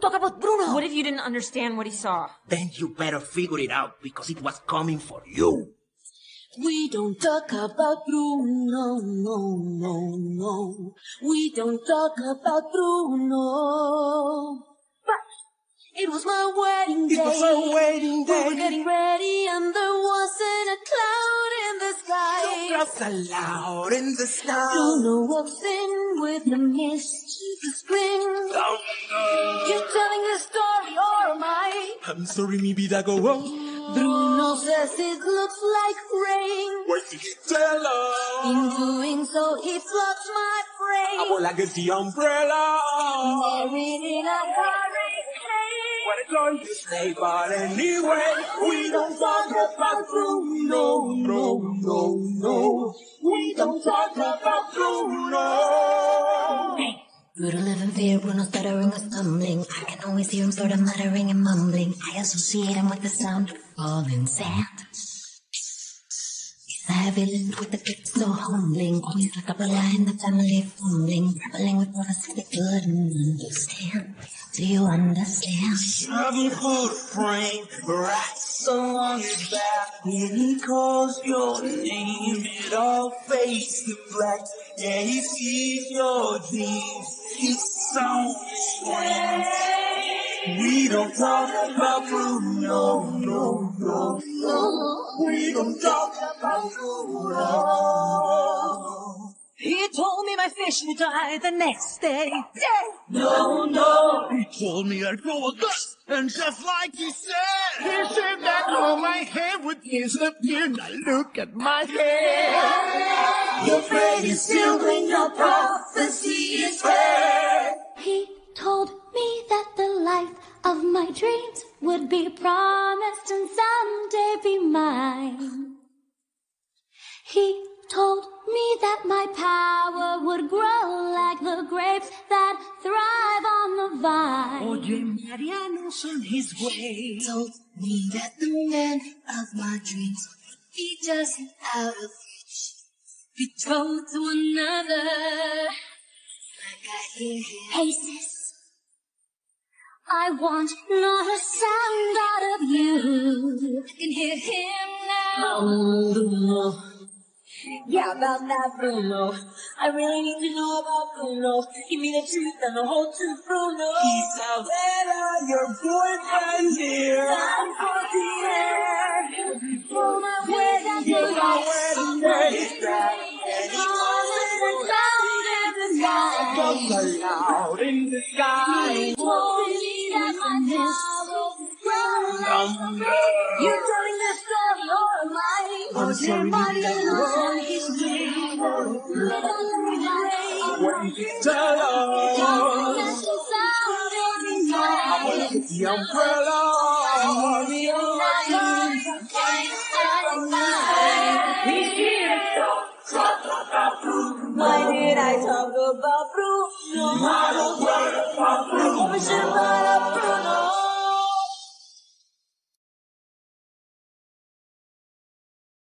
talk about Bruno. What if you didn't understand what he saw? Then you better figure it out because it was coming for you. We don't talk about Bruno, no, no, no. We don't talk about Bruno. But it was my wedding day. It was our wedding day. We were getting ready and there Just allowed in the sky. Bruno walks in with the mischievous grin. You're telling the story or am I? I'm sorry, mi vida, go on. Bruno says it looks like rain. Why did you tell us? In doing so, he floods my brain. I will like the umbrella. Married in a hurricane. What a going to say, but anyway, we don't talk about Bruno, no, no, no. No. We don't talk about Bruno. Live in fear, Bruno stuttering or stumbling. I can always hear him sort of muttering and mumbling. I associate him with the sound of falling sand. He's a heavy lift with a gift so humbling. Always like a in the family fumbling. Grappling with what I they couldn't understand. Do you understand? Travel for frame, right so long as back. When he calls your name, it all fades to black. Yeah, he sees your dreams, his song screams. We don't talk about Bruno, no, no, no. We don't talk about Bruno. Told me my fish would die the next day. No, no. He told me I'd grow a gut, and just like he said, he said that all my hair would disappear. Now look at my hair. Your fate is sealed when your prophecy is fair. He told me that the life of my dreams would be promised and someday be mine. He told Oye, Mariano's on his way. Told me that the man of my dreams would be just out of reach. Betrothed to another. Like I hear him. Hey sis, I want not a sound out of you. I can hear him now. Bruno. Yeah, about that Bruno. I really need to know about Bruno. Give me the truth and the whole truth, Bruno. He's out there, your boyfriend's here. I'm for the air. For my wedding For day. my wedding day. And he calls it a sound in the sky. Just allowed in the sky. He told me that my power would grow like. You're telling the story or am I? I'm sorry, Everybody Lydia. knows on his way. What did you tell us? The umbrella. Why did I talk about Bruno? Why should I Bruno?